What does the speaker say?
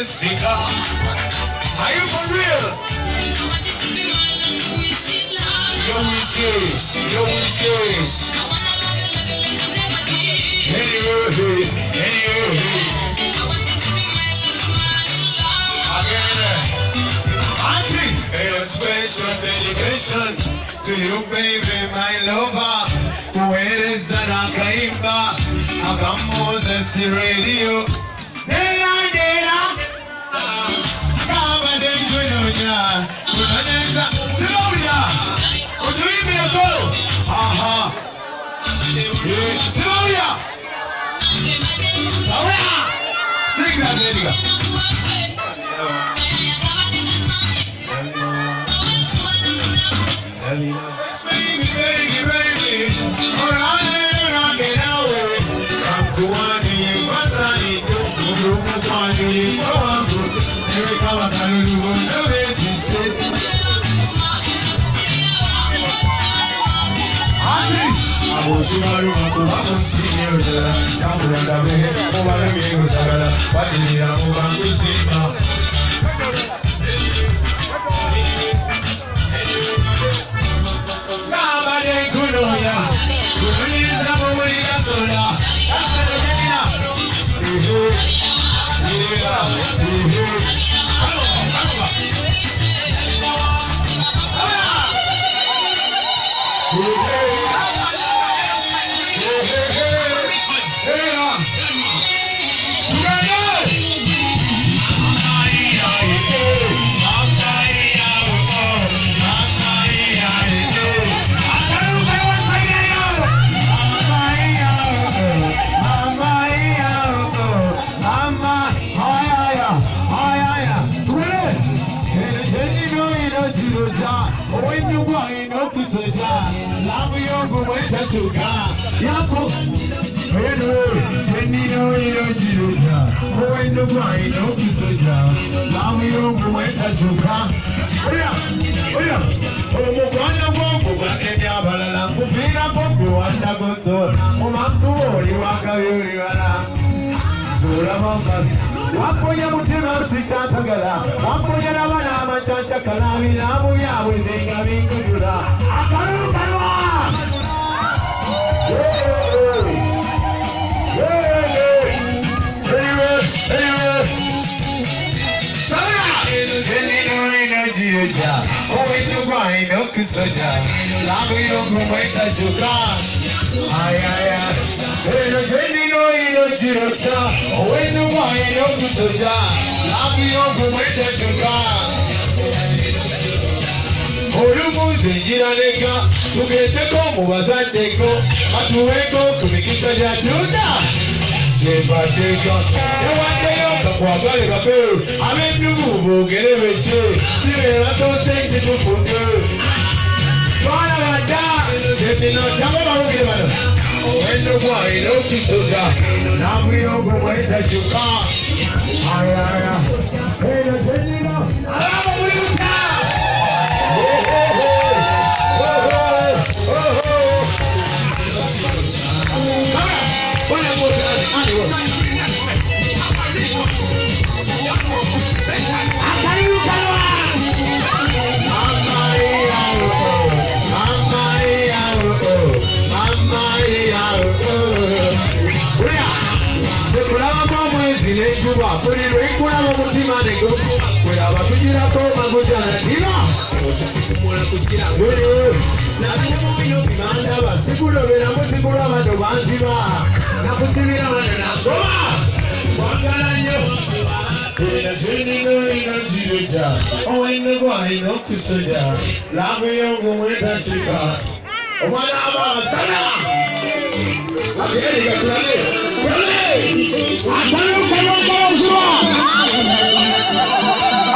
nesika. Are you Your wishes, your wishes. Anyway, anyway. Auntie, a special dedication to you, baby, my lover. Kueleza na kaimba akamuza si radio. Nera Aha. Sinariya. Sauriya. Sai jina. Ehe, yeah, chirocha wenyugwa inokisocha lamu yongu wechachuka yako edo tenino inochirocha wenyugwa inokisocha lamu yongu wechachuka oya oya. Omugwana gwogugwa ebyabalala nkuviirako gwewandagozola mumankuwooli wakabyolibala zola mambazi waponya mutima sikyatagala wamponyera chacha kalami na muli amuli zinga minkutula akaru kalwa Jirja, oh it no guy no kusoja, labu yo kumaita shuka. Ay ay ay, hey no jendi no ino jirja, oh it no guy no kusoja, labu yo kumaita shuka. Olumunzi njiraleka tugendeko mu bazaddeko batuweko ku mikisa gya tunda gyebaddeka ewaddeyo kakwagale babe ab'ennugu boogere beke si be basoose nti tufudde baana badda gyennino tabo bawugire bano. Ow'ennugu alina okusoza namuyongo mwetakyuka ayaya tó máa gbójú àná dínà mọ̀ra kò jìnnà wẹ́rẹ́ o làbí ẹ̀mú mi yóò bí máa ń dábàá síkúrò mi náà mo ti kúrò àwọn àdùnmá ń sí bá a kò sí mi náà wọn nana tó bá wọn gbára yẹ wọn kò wá. Èèyàn tó ní lórí iná jìnnà jà, ọwọ́ iná bọ̀ àìná kù sọ̀jà, làbúyọ̀ ọ̀gùn wẹ́ta ṣe bá. Ọmọdé àbá sálà. Àti ẹ̀yìn kàtúrà lè. Wọlé! Àgbà!